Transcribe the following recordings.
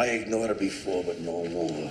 I ignored her before, but no more.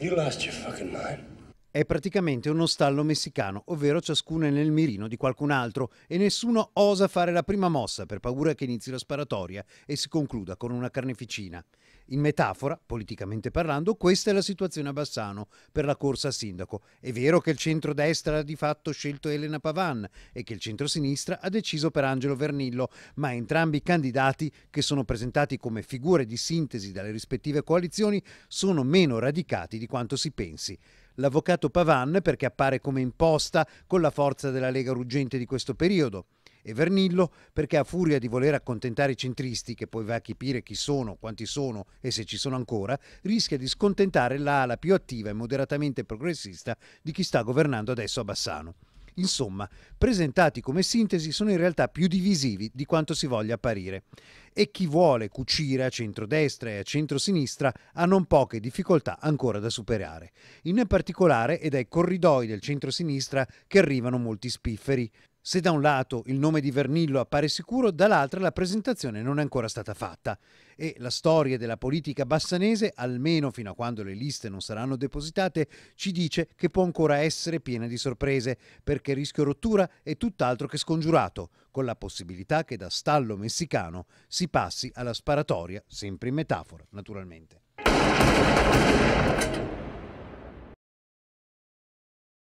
You lost your fucking mind. È praticamente uno stallo messicano, ovvero ciascuno è nel mirino di qualcun altro e nessuno osa fare la prima mossa per paura che inizi la sparatoria e si concluda con una carneficina. In metafora, politicamente parlando, questa è la situazione a Bassano per la corsa a sindaco. È vero che il centro-destra ha di fatto scelto Elena Pavan e che il centro-sinistra ha deciso per Angelo Vernillo, ma entrambi i candidati, che sono presentati come figure di sintesi dalle rispettive coalizioni, sono meno radicati di quanto si pensi l'avvocato Pavan perché appare come imposta con la forza della Lega ruggente di questo periodo e Vernillo perché a furia di voler accontentare i centristi, che poi va a capire chi sono, quanti sono e se ci sono ancora, rischia di scontentare l'ala più attiva e moderatamente progressista di chi sta governando adesso a Bassano. Insomma, presentati come sintesi sono in realtà più divisivi di quanto si voglia apparire. E chi vuole cucire a centrodestra e a centrosinistra ha non poche difficoltà ancora da superare. In particolare è dai corridoi del centrosinistra che arrivano molti spifferi. Se da un lato il nome di Vernillo appare sicuro, dall'altra la presentazione non è ancora stata fatta e la storia della politica bassanese, almeno fino a quando le liste non saranno depositate, ci dice che può ancora essere piena di sorprese, perché il rischio rottura è tutt'altro che scongiurato, con la possibilità che da stallo messicano si passi alla sparatoria, sempre in metafora, naturalmente.